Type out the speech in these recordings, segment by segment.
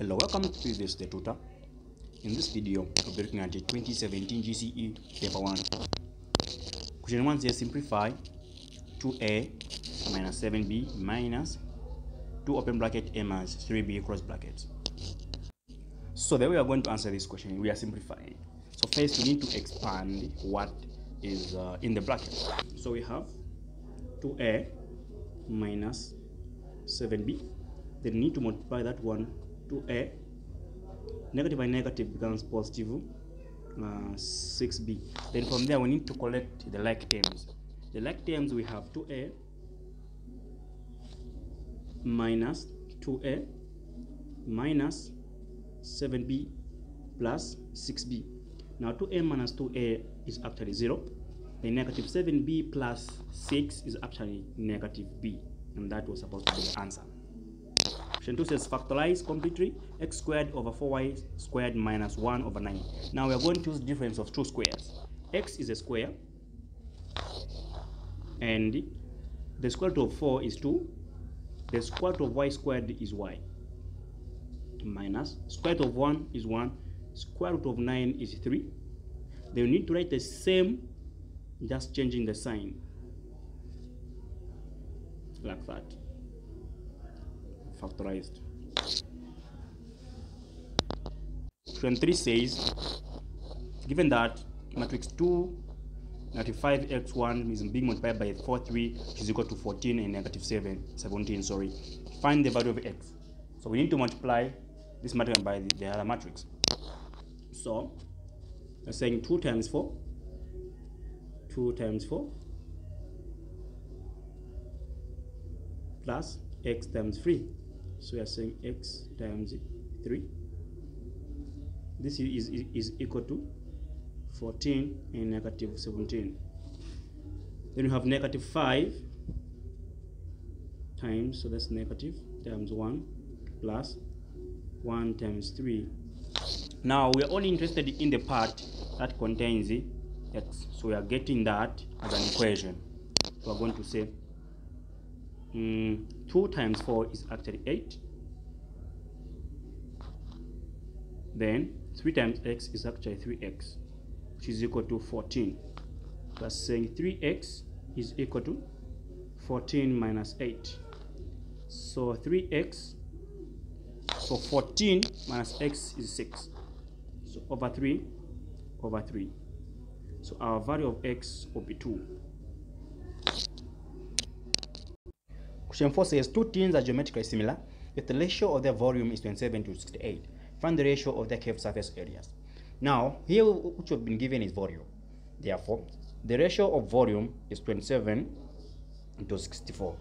Hello, welcome to this the tutor. In this video, we'll be looking at the 2017 GCE paper 1. Question 1 says simplify 2a minus 7b minus 2 open bracket a minus 3b cross brackets. So the way we are going to answer this question, we are simplifying. So first we need to expand what is uh, in the bracket. So we have 2a minus 7b. Then we need to multiply that one 2a. Negative by negative becomes positive uh, 6b. Then from there we need to collect the like terms. The like terms we have 2a minus 2a minus 7b plus 6b. Now 2a minus 2a is actually 0. The negative 7b plus 6 is actually negative b. And that was supposed to be the answer. Question 2 says factorize completely x squared over 4y squared minus 1 over 9. Now we are going to use difference of two squares. x is a square and the square root of 4 is 2. The square root of y squared is y minus square root of 1 is 1 square root of 9 is 3 then you need to write the same just changing the sign like that factorized. Question 3 says given that matrix 2 negative 5x1 is being multiplied by 4 3 which is equal to 14 and negative 7 17 sorry find the value of x. So we need to multiply this matrix by the, the other matrix. So we're saying 2 times 4 2 times 4 plus x times 3 so we are saying x times 3 this is, is, is equal to 14 and negative 17 then you have negative 5 times so that's negative times 1 plus 1 times 3 now we are only interested in the part that contains x. So we are getting that as an equation. We're going to say mm, 2 times 4 is actually 8 then 3 times x is actually 3x which is equal to 14 that's saying 3x is equal to 14 minus 8 so 3x so 14 minus x is 6 so over 3 over 3 so our value of x will be 2 question 4 says two tins are geometrically similar if the ratio of their volume is 27 to 68 find the ratio of their curved surface areas. Now here which we've been given is volume. Therefore the ratio of volume is 27 to 64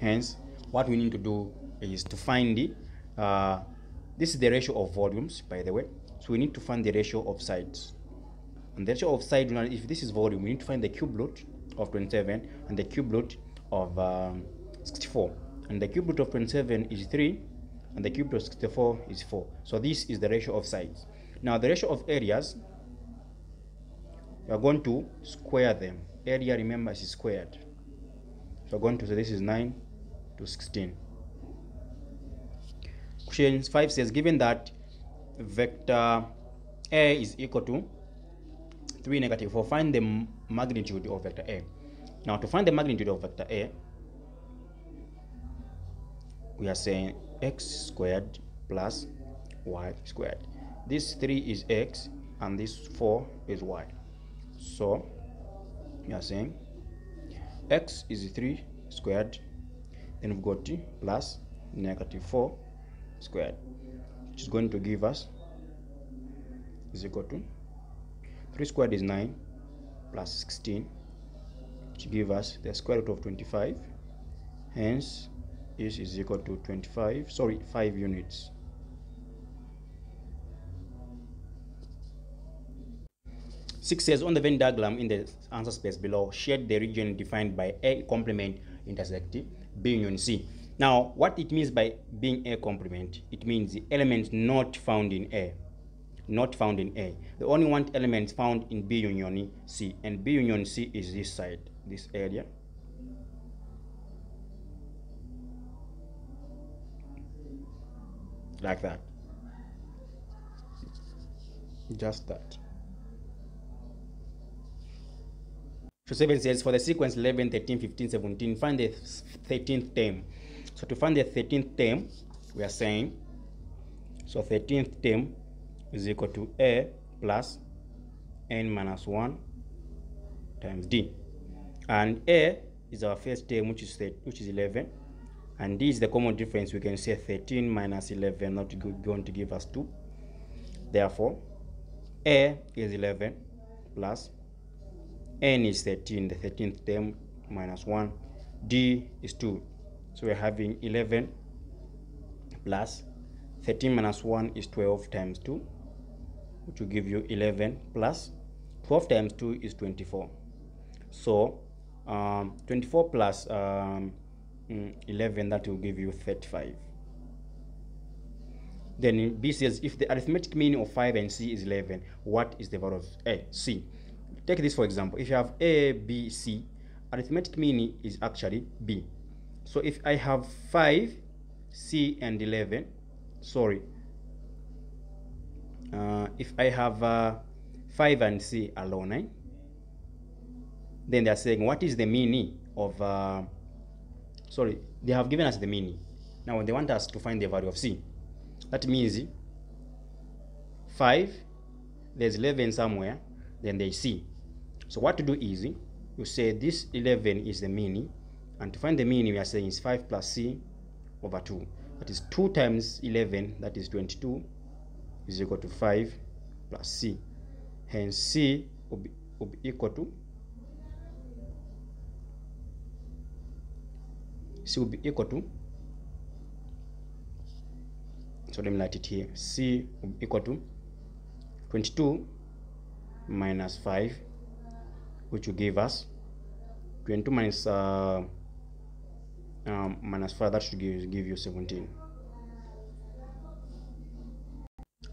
hence what we need to do is to find the uh, this is the ratio of volumes by the way. So we need to find the ratio of sides. And the ratio of side if this is volume we need to find the cube root of 27 and the cube root of um, 64 and the cube root of 27 is 3 and the cube root of 64 is 4 so this is the ratio of sides. Now the ratio of areas we are going to square them. Area remember is squared. So we're going to say this is 9 to 16 question 5 says given that vector a is equal to 3 negative 4 find the magnitude of vector a. Now to find the magnitude of vector a we are saying x squared plus y squared. This 3 is x and this 4 is y. So we are saying x is 3 squared then we've got plus negative 4 squared which is going to give us is equal to 3 squared is 9 plus 16 which give us the square root of 25 hence this is equal to 25 sorry 5 units Six says on the Venn diagram in the answer space below, shade the region defined by A complement intersect B union C. Now, what it means by being A complement, it means the elements not found in A. Not found in A. The only one element found in B union C, and B union C is this side, this area. Like that. just that. So 7 says for the sequence 11 13 15 17 find the 13th term. So to find the 13th term we are saying so 13th term is equal to a plus n minus 1 times d. And a is our first term which is which is 11 and this is the common difference. We can say 13 minus 11 not going to give us 2 therefore a is 11 plus n is 13 the 13th term minus 1 d is 2 so we're having 11 plus 13 minus 1 is 12 times 2 which will give you 11 plus 12 times 2 is 24 so um, 24 plus, um, mm, 11 that will give you 35 then b says if the arithmetic mean of 5 and c is 11 what is the value of a c? Take this for example. If you have a b c arithmetic mean is actually b. So if i have 5 c and 11 sorry uh, if i have uh, 5 and c alone eh? then they're saying what is the meaning of uh, sorry they have given us the meaning. Now they want us to find the value of c. That means 5 there's 11 somewhere then they c. So what to do is you say this 11 is the meaning and to find the meaning we are saying is 5 plus c over 2 that is 2 times 11 that is 22 is equal to 5 plus c. Hence c will be, will be equal to c will be equal to so let me write it here. C will be equal to 22 minus 5 which will give us. 22 minus uh, um, minus 5 that should give, give you 17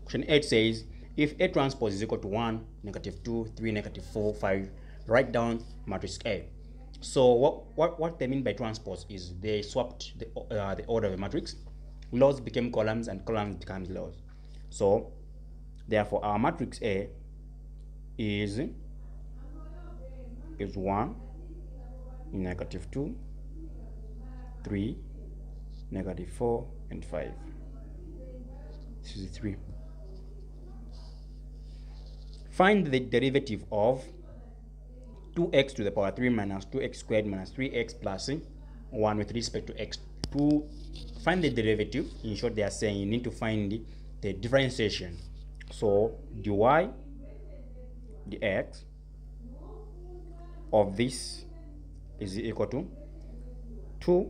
question 8 says if a transpose is equal to 1 negative 2 3 negative 4 5 write down matrix a so what, what, what they mean by transpose is they swapped the, uh, the order of the matrix. Rows became columns and columns become rows. So therefore our matrix A is is 1, negative 2, 3, negative 4, and 5. This is 3. Find the derivative of 2x to the power 3 minus 2x squared minus 3x plus 1 with respect to x. To find the derivative, in short they are saying you need to find the, differentiation. So dy dx of this is equal to 2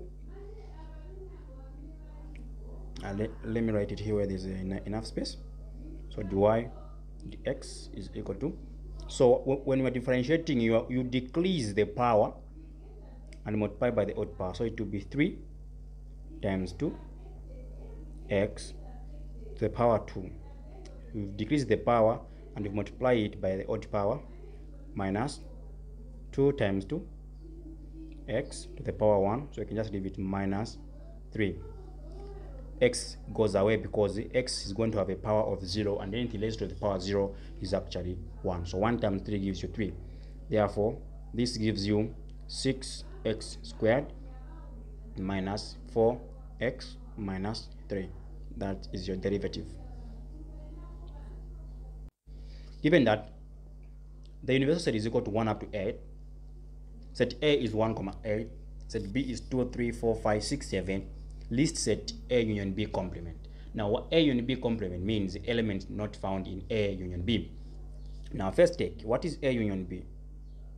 uh, let, let me write it here where there's enough space so dy dx is equal to so when we're differentiating, you, you decrease the power and multiply by the odd power. So it will be 3 times 2 x to the power 2. We've decreased the power and we multiply it by the odd power minus 2 times 2 x to the power 1. So you can just leave it minus 3 x goes away because x is going to have a power of 0 and anything less to the power 0 is actually 1 so 1 times 3 gives you 3 therefore this gives you 6x squared minus 4x minus 3 that is your derivative. Given that the universal set is equal to 1 up to 8 set a is 1 comma 8 set b is 2 3 4 5 6 7 list set A union B complement. Now, what A union B complement means element not found in A union B. Now, first take, what is A union B?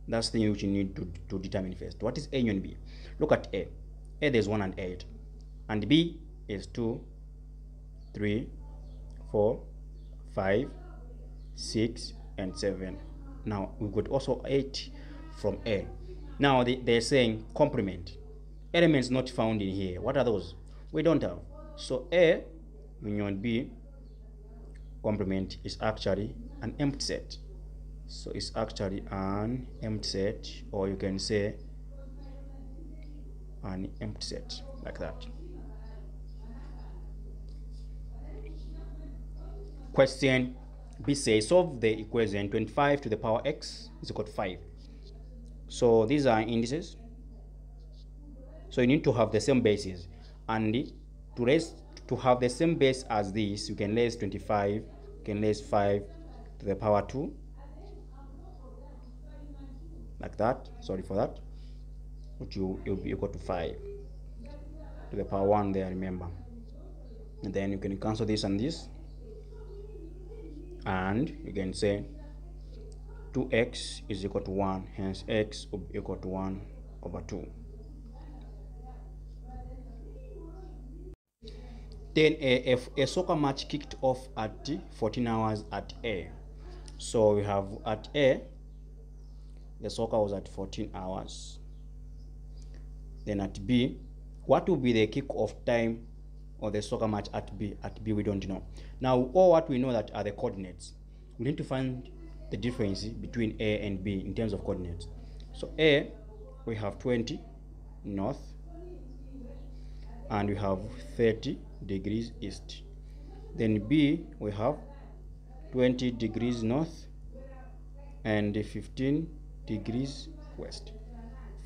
That's the thing which you need to, to determine first. What is A union B? Look at A. A, there's 1 and 8. And B is 2, 3, 4, 5, 6, and 7. Now, we got also 8 from A. Now, they, they're saying complement. Elements not found in here. What are those? We don't have. So a union b complement is actually an empty set. So it's actually an empty set or you can say an empty set like that. Question b says solve the equation 25 to the power x is equal to 5 so these are indices. So you need to have the same bases and to raise to have the same base as this you can raise 25 you can raise 5 to the power 2 like that sorry for that. Which will, will be equal to 5 to the power 1 there remember. And then you can cancel this and this. And you can say 2x is equal to 1 hence x will be equal to 1 over 2 then a, a, a soccer match kicked off at 14 hours at a so we have at a the soccer was at 14 hours. Then at b what will be the kick-off time of the soccer match at b at b we don't know. Now all what we know that are the coordinates. We need to find the difference between a and b in terms of coordinates. So a we have 20 north and we have 30 degrees east. Then b we have 20 degrees north and 15 degrees west.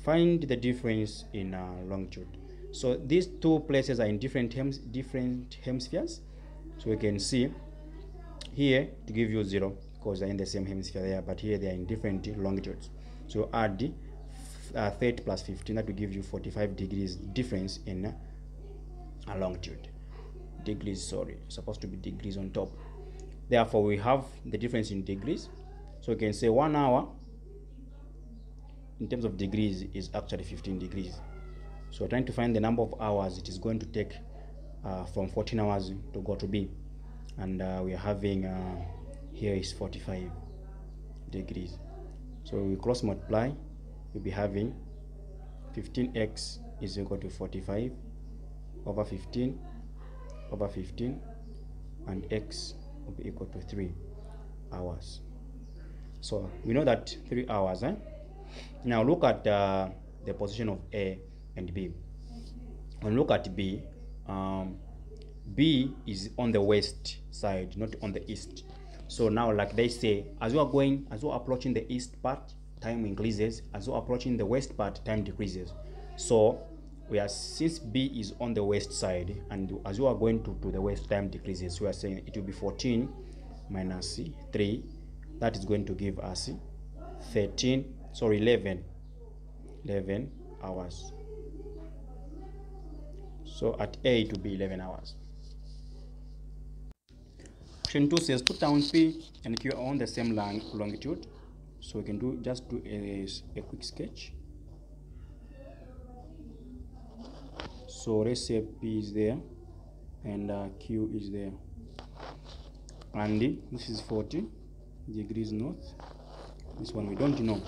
Find the difference in uh, longitude. So these two places are in different hems different hemispheres. So we can see here to give you zero because they're in the same hemisphere there but here they are in different longitudes. So add uh, 30 plus 15 that will give you 45 degrees difference in uh, longitude degrees sorry supposed to be degrees on top. Therefore we have the difference in degrees. So we can say one hour in terms of degrees is actually 15 degrees. So we're trying to find the number of hours it is going to take uh, from 14 hours to go to b. And uh, we are having uh, here is 45 degrees. So we cross multiply we'll be having 15x is equal to 45 over 15 over 15 and x will be equal to 3 hours. So we know that 3 hours eh? now look at uh, the position of a and b. And look at b um, b is on the west side not on the east. So now like they say as you are going as you are approaching the east part time increases. As you are approaching the west part time decreases. So we are since b is on the west side and as you are going to, to the west time decreases we are saying it will be 14 minus 3 that is going to give us 13 sorry 11 11 hours. So at a it will be 11 hours. Question 2 says put down p and q are on the same long longitude. So we can do just do a, a quick sketch so let's p is there and uh, q is there. And this is 40 degrees north. This one we don't know.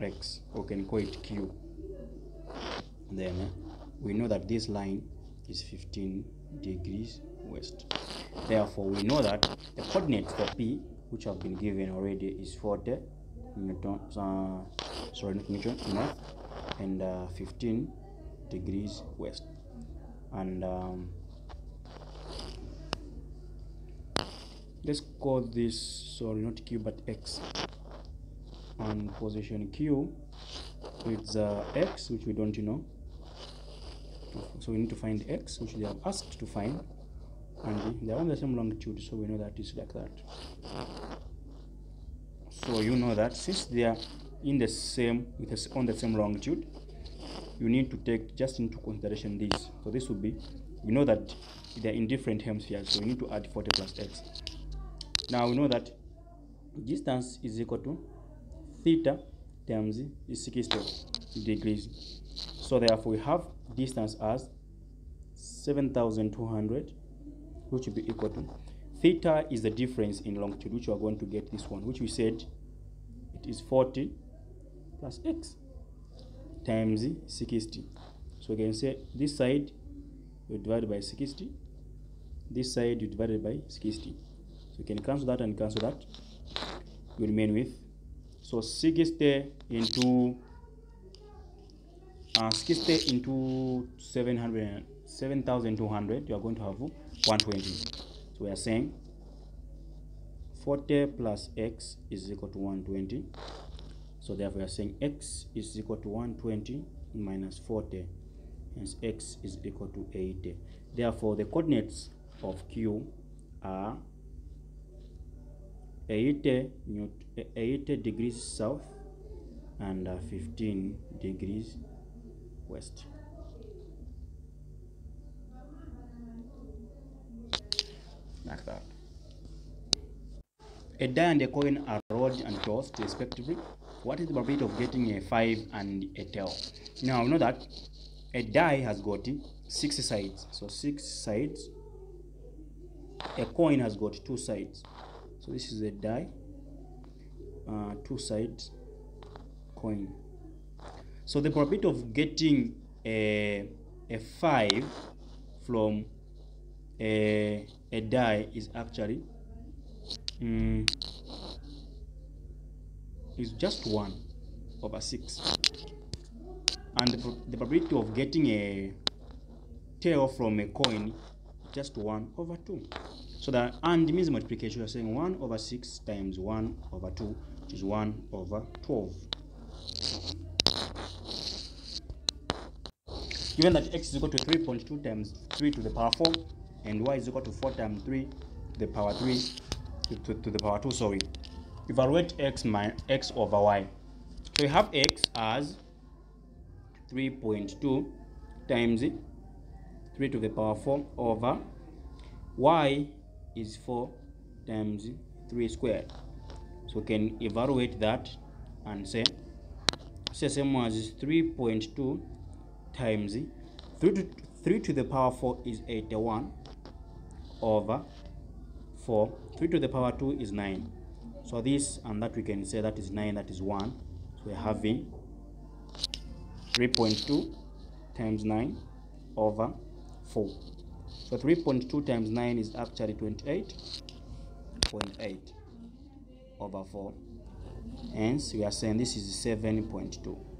X we can call it q then uh, we know that this line is 15 degrees west. Therefore we know that the coordinates for p which have been given already is 40 Newton, uh, sorry Newton, north and uh, 15 degrees west and um, let's call this sorry not q but x. And position q with uh, x which we don't know. So we need to find x which they have asked to find. And they are on the same longitude so we know that it's like that. So you know that since they are in the same on the same longitude you need to take just into consideration this. So this would be we know that they're in different hemispheres so we need to add 40 plus x. Now we know that distance is equal to theta times is 60 degrees. So therefore we have distance as 7200 which will be equal to theta is the difference in longitude which we are going to get this one which we said it is 40 plus x times 60 so we can say this side you divide by 60 this side you divided by 60 so you can cancel that and cancel that. You remain with. So 60 into uh, 60 into 700 7200 you are going to have 120 so we are saying 40 plus x is equal to 120 so therefore we are saying x is equal to 120 minus 40 hence x is equal to 80 therefore the coordinates of q are 80 80 degrees south and uh, 15 degrees west. Like that. A die and a coin are rolled and tossed respectively what is the probability of getting a 5 and a tail now know that a die has got six sides. So six sides a coin has got two sides. So this is a die uh, two sides coin. So the probability of getting a, a 5 from a, a die is actually um, is just 1 over 6 and the, the probability of getting a tail from a coin just 1 over 2 so that and means multiplication you are saying 1 over 6 times 1 over 2 which is 1 over 12 given that x is equal to 3.2 times 3 to the power 4 and y is equal to 4 times 3 to the power 3 to, to, to the power 2 sorry evaluate x minus x over y. So we have x as 3.2 times 3 to the power 4 over y is 4 times 3 squared. So we can evaluate that and say say same as 3.2 times 3 to, 3 to the power 4 is 81 over 4 3 to the power 2 is 9 so this and that we can say that is 9 that is 1 so we're having 3.2 times 9 over 4 so 3.2 times 9 is actually 28.8 over 4 hence we are saying this is 7.2